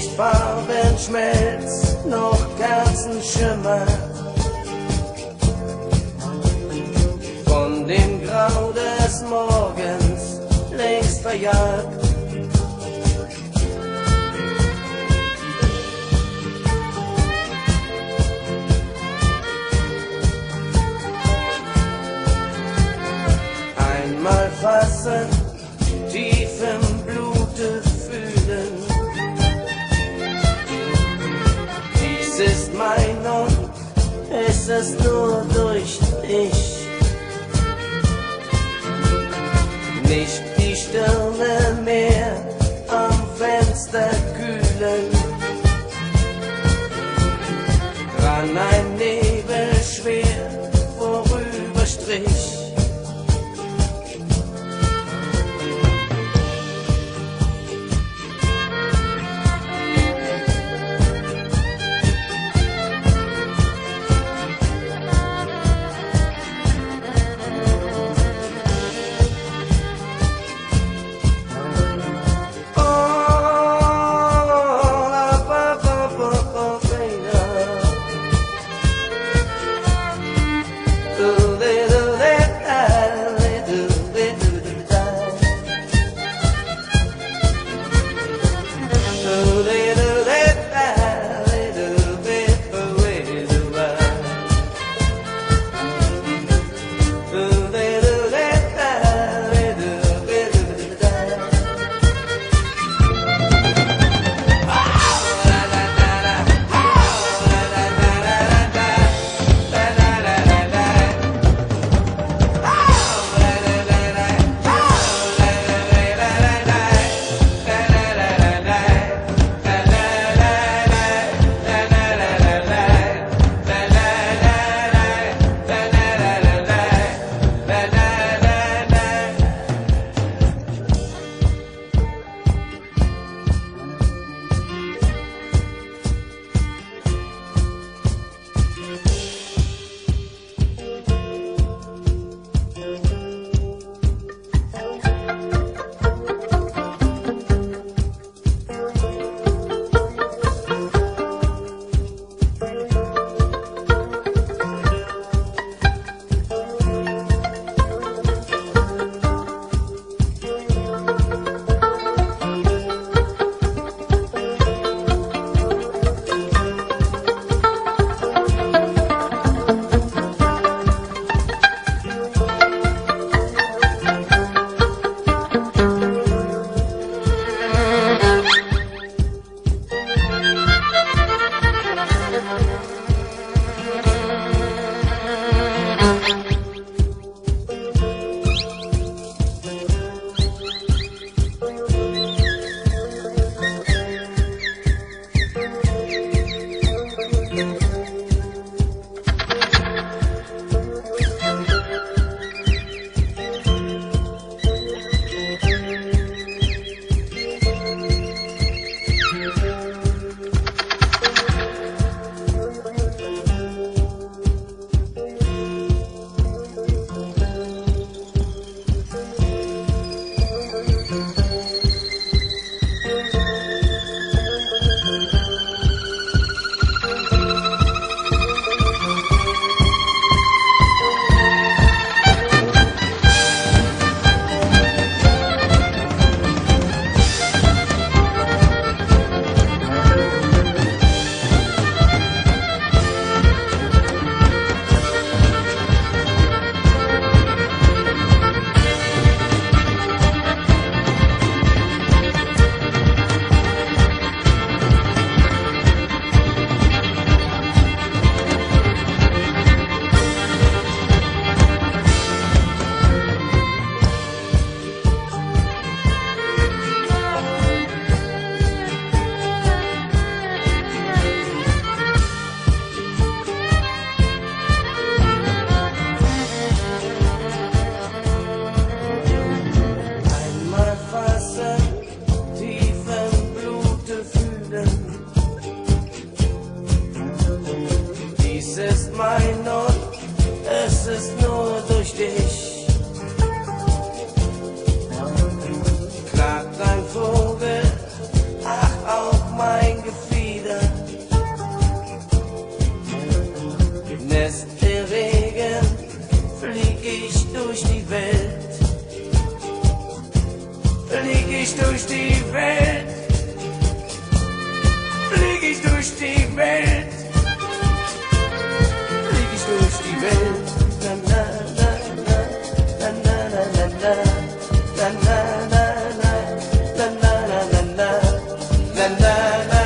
Nicht Farbenschmelz noch Kerzenschimmer. Von dem Grau des Morgens längst verjagt. einmal fassen, tief im Blute Dies ist mein und es ist nur durch dich. Nicht die Stirne Dies ist mein Not, es ist nur durch dich. Klagt ein Vogel, ach auch mein Gefieder. Nest der Regen, flieg ich durch die Welt. Flieg ich durch die Welt. Flieg ich durch die Welt. la la